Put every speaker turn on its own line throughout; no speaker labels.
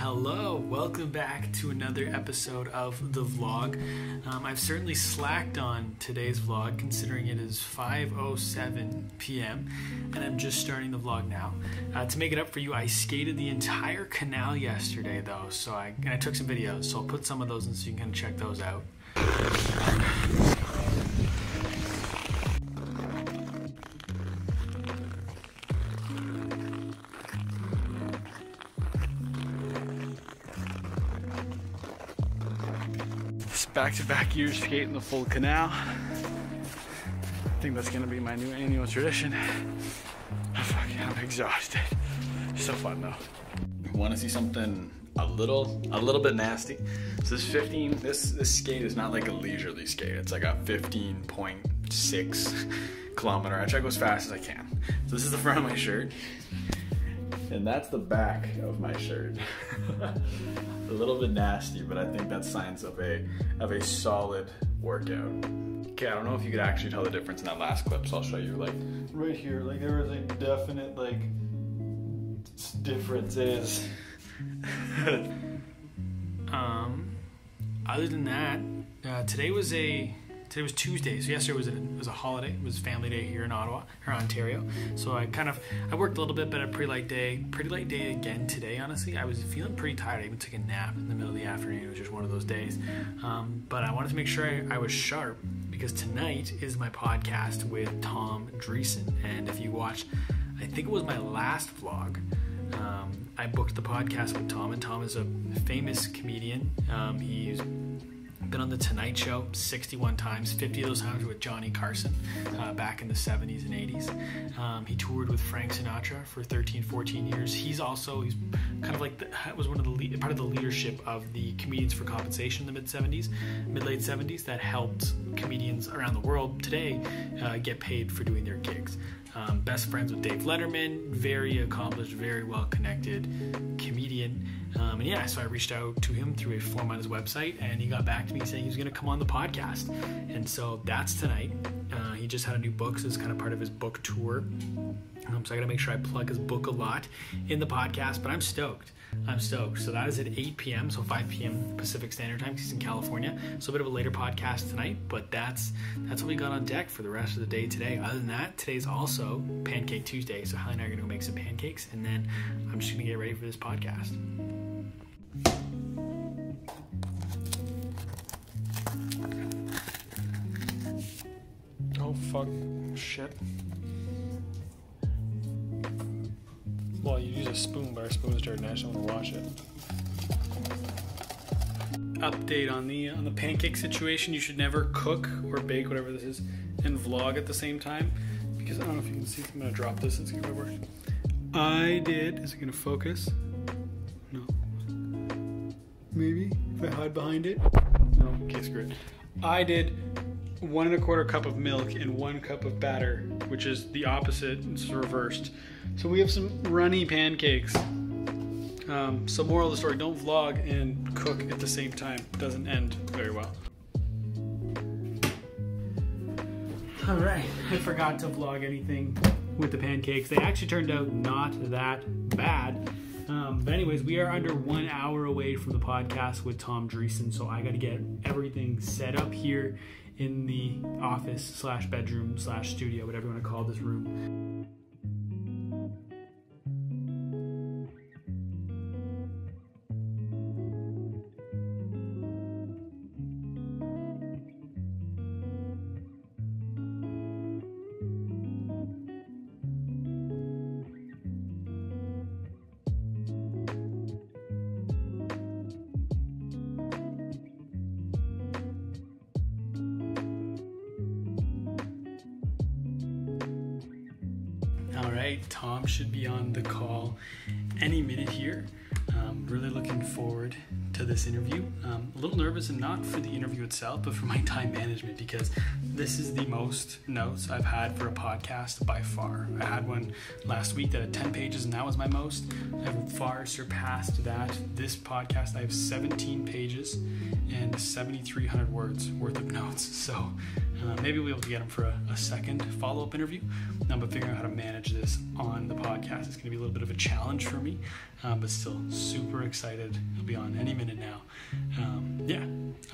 Hello, welcome back to another episode of the vlog. Um, I've certainly slacked on today's vlog considering it is 5.07 p.m. and I'm just starting the vlog now. Uh, to make it up for you, I skated the entire canal yesterday though, so I, and I took some videos, so I'll put some of those in so you can check those out. Back to back years skating the full canal. I think that's gonna be my new annual tradition. I'm exhausted. So fun though. Want to see something a little, a little bit nasty? So this 15, this this skate is not like a leisurely skate. It's like a 15.6 kilometer. I try to go as fast as I can. So this is the front of my shirt. And that's the back of my shirt. a little bit nasty, but I think that's signs of a of a solid workout. Okay, I don't know if you could actually tell the difference in that last clip, so I'll show you. Like right here, like there was a definite like differences. um, other than that, uh, today was a today was Tuesday, so yesterday was a, was a holiday. It was Family Day here in Ottawa or Ontario. So I kind of I worked a little bit, but a pretty light day. Pretty light day again today. Honestly, I was feeling pretty tired. I even took a nap in the middle of the afternoon. It was just one of those days. Um, but I wanted to make sure I, I was sharp because tonight is my podcast with Tom Dreesen. And if you watch, I think it was my last vlog. Um, I booked the podcast with Tom, and Tom is a famous comedian. Um, he's been on the Tonight Show 61 times. 50 of those times with Johnny Carson uh, back in the 70s and 80s. Um, he toured with Frank Sinatra for 13, 14 years. He's also he's kind of like the, was one of the lead, part of the leadership of the Comedians for Compensation in the mid 70s, mid late 70s that helped comedians around the world today uh, get paid for doing their gigs. Um, best friends with Dave Letterman, very accomplished, very well connected comedian. Um, and yeah, so I reached out to him through a form on his website, and he got back to me saying he was going to come on the podcast. And so that's tonight. Uh, he just had a new book, so it's kind of part of his book tour. Um, so I got to make sure I plug his book a lot in the podcast, but I'm stoked. I'm stoked. So that is at 8 p.m., so 5 p.m. Pacific Standard Time. He's in California, so a bit of a later podcast tonight. But that's that's what we got on deck for the rest of the day today. Other than that, today's also Pancake Tuesday, so Holly and I are gonna go make some pancakes, and then I'm just gonna get ready for this podcast. Oh fuck, shit. Well, you use a spoon, but our spoon's dirty. I just want to wash it. Update on the on the pancake situation. You should never cook or bake whatever this is and vlog at the same time because I don't know if you can see. I'm gonna drop this. It's gonna work. I did. Is it gonna focus? No. Maybe if I hide behind it. No. Okay, screw it. I did one and a quarter cup of milk and one cup of batter, which is the opposite. It's reversed. So we have some runny pancakes. Um, so moral of the story: don't vlog and cook at the same time. Doesn't end very well. All right, I forgot to vlog anything with the pancakes. They actually turned out not that bad. Um, but anyways, we are under one hour away from the podcast with Tom Dreesen, so I got to get everything set up here in the office slash bedroom slash studio, whatever you want to call this room. Tom should be on the call any minute here. Um, really looking forward to to this interview. Um, a little nervous, and not for the interview itself, but for my time management because this is the most notes I've had for a podcast by far. I had one last week that had 10 pages, and that was my most. I've far surpassed that. This podcast, I have 17 pages and 7,300 words worth of notes. So uh, maybe we'll be able to get him for a, a second follow up interview. Um, but figuring out how to manage this on the podcast is going to be a little bit of a challenge for me, um, but still super excited. He'll be on any minute now. Um, yeah,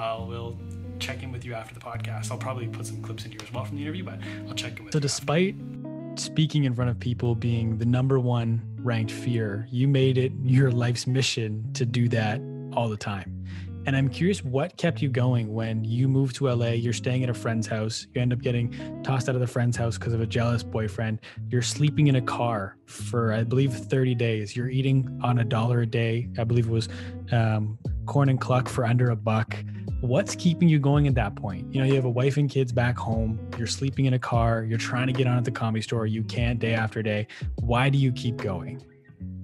I'll will check in with you after the podcast. I'll probably put some clips in here as well from the interview, but I'll check in with
so
you.
So, despite after. speaking in front of people being the number one ranked fear, you made it your life's mission to do that all the time. And I'm curious what kept you going when you moved to LA, you're staying at a friend's house, you end up getting tossed out of the friend's house because of a jealous boyfriend, you're sleeping in a car for, I believe, 30 days, you're eating on a dollar a day. I believe it was um, corn and cluck for under a buck. What's keeping you going at that point? You know, you have a wife and kids back home, you're sleeping in a car, you're trying to get on at the comedy store, you can't day after day. Why do you keep going?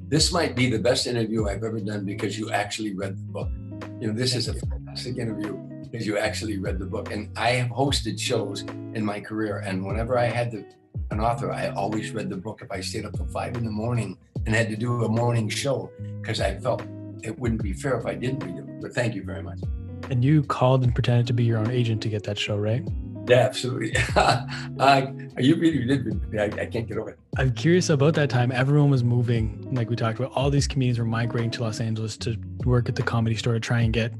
This might be the best interview I've ever done because you actually read the book you know, this is a fantastic interview because you actually read the book. And I have hosted shows in my career, and whenever I had to, an author, I always read the book. If I stayed up till five in the morning and had to do a morning show, because I felt it wouldn't be fair if I didn't read it. But thank you very much.
And you called and pretended to be your own agent to get that show, right?
Yeah, absolutely. uh, you really did. I, I, can't get over it.
I'm curious about that time. Everyone was moving, like we talked about. All these comedians were migrating to Los Angeles to work at the comedy store to try and get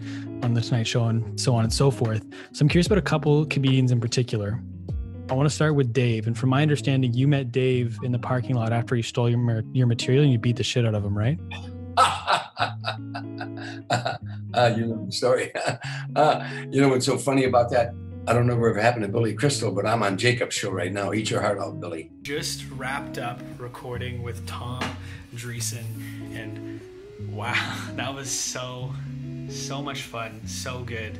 on the Tonight Show and so on and so forth. So I'm curious about a couple comedians in particular. I want to start with Dave. And from my understanding, you met Dave in the parking lot after he stole your your material and you beat the shit out of him, right?
uh, you know the story. uh, you know what's so funny about that? I don't know whatever happened to Billy Crystal, but I'm on Jacob's show right now. Eat your heart out, Billy.
Just wrapped up recording with Tom Dreesen, and wow, that was so, so much fun, so good.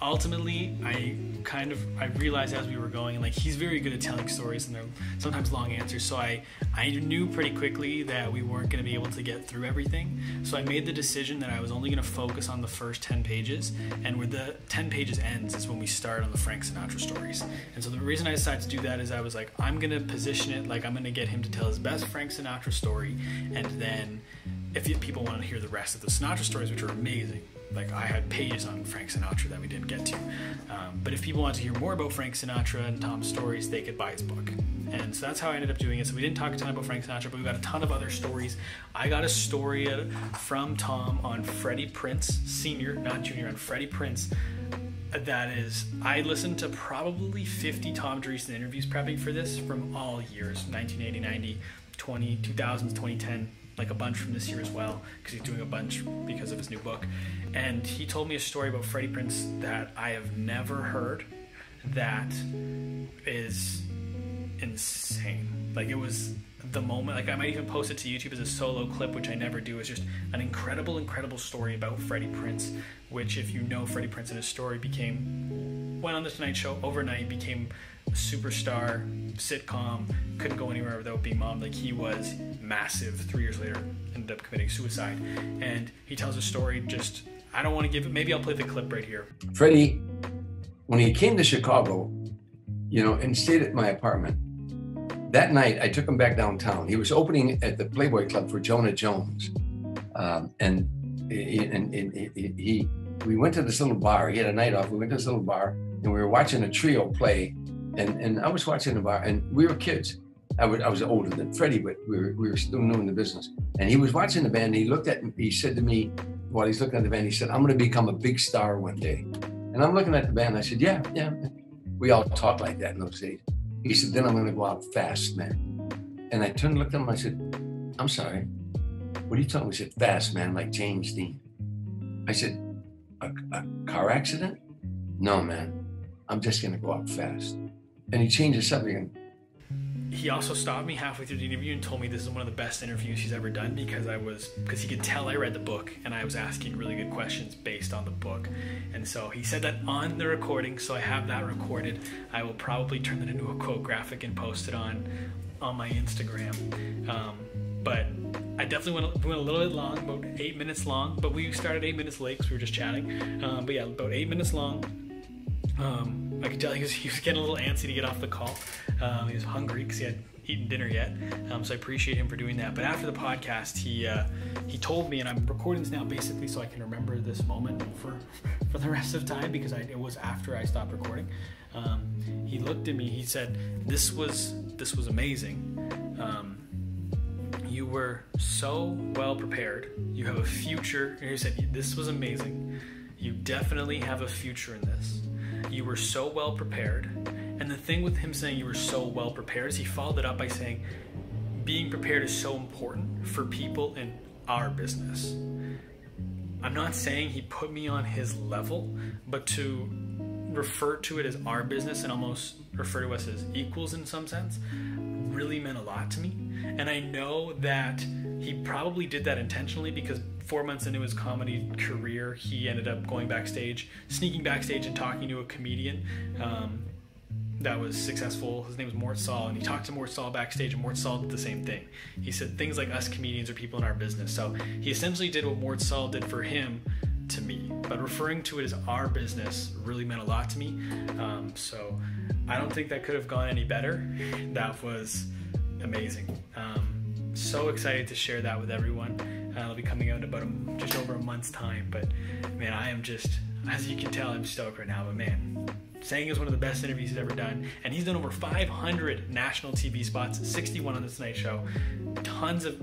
Ultimately i kind of i realized as we were going like he's very good at telling stories and they're sometimes long answers. So i i knew pretty quickly that we weren't going to be able to get through everything. So i made the decision that i was only going to focus on the first 10 pages. And where the 10 pages ends is when we start on the frank sinatra stories. And so the reason i decided to do that is i was like i'm going to position it like i'm going to get him to tell his best frank sinatra story. And then if people want to hear the rest of the sinatra stories which are amazing like I had pages on Frank Sinatra that we didn't get to. Um, but if people want to hear more about Frank Sinatra and Tom's stories, they could buy his book. And so that's how I ended up doing it. So we didn't talk a ton about Frank Sinatra, but we got a ton of other stories. I got a story from Tom on Freddie Prinze Senior, not Junior, on Freddie Prinze. That is, I listened to probably 50 Tom Dreesen interviews prepping for this from all years 1980, 90, 20, 2000s, 2010 like a bunch from this year as well because he's doing a bunch because of his new book. And he told me a story about Freddie Prinze that I have never heard that is insane. Like it was the moment like I might even post it to YouTube as a solo clip, which I never do, is just an incredible, incredible story about Freddie Prinze, which if you know Freddie Prinze and his story became went on the Tonight Show overnight, became a superstar sitcom, couldn't go anywhere without being mom. Like he was massive. Three years later, ended up committing suicide. And he tells a story. Just I don't want to give it. Maybe I'll play the clip right here.
Freddie, when he came to Chicago, you know, and stayed at my apartment. That night, I took him back downtown. He was opening at the Playboy Club for Jonah Jones, um, and, and, and he, he we went to this little bar. He had a night off. We went to this little bar, and we were watching a trio play and and I was watching the bar, and we were kids. I was I was older than Freddie, but we were we were still new in the business. And he was watching the band. And he looked at me. He said to me, while he's looking at the band, he said, "I'm going to become a big star one day." And I'm looking at the band. I said, "Yeah, yeah." We all talk like that in those days. He said, "Then I'm going to go out fast, man." And I turned and looked at him. I said, "I'm sorry. What are you talking?" He said, "Fast, man, like James Dean." I said, "A, a car accident? No, man. I'm just going to go out fast." and he changed the subject.
He also stopped me halfway through the interview and told me this is one of the best interviews he's ever done because I was because he could tell I read the book and I was asking really good questions based on the book. And so he said that on the recording, so I have that recorded. I will probably turn that into a quote graphic and post it on on my Instagram. Um, but I definitely went, went a little bit long, about eight minutes long, but we started eight minutes late because we were just chatting. Um, but yeah, about eight minutes long. Um, I could tell he was, he was getting a little antsy to get off the call. Um, he was hungry because he had eaten dinner yet. Um, so I appreciate him for doing that. But after the podcast, he uh, he told me, and I'm recording this now basically so I can remember this moment for for the rest of time because I, it was after I stopped recording. Um, he looked at me. He said, "This was this was amazing. Um, you were so well prepared. You have a future." And he said, "This was amazing. You definitely have a future in this. You were so well prepared." And the thing with him saying you were so well prepared is he followed it up by saying, being prepared is so important for people in our business. I'm not saying he put me on his level, but to refer to it as our business and almost refer to us as equals in some sense really meant a lot to me. And I know that he probably did that intentionally because four months into his comedy career, he ended up going backstage, sneaking backstage and talking to a comedian. Um, that was successful. His name was Mort Sahl, and he talked to Mort Sahl backstage, and Mort Sahl did the same thing. He said things like us comedians are people in our business. So he essentially did what Mort Sahl did for him to me. But referring to it as our business really meant a lot to me. Um, so I don't think that could have gone any better. That was amazing. Um, so excited to share that with everyone. It'll be coming out in about a, just over a month's time. But man, I am just, as you can tell, I'm stoked right now. But man, saying is one of the best interviews he's ever done. And he's done over 500 national TV spots, 61 on The Tonight Show, tons of,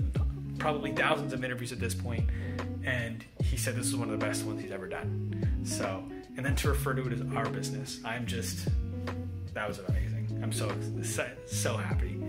probably thousands of interviews at this. And he said this is one of the best ones he's ever done. So, and then to refer to it as our business, I'm just, that was amazing. I'm so, so happy.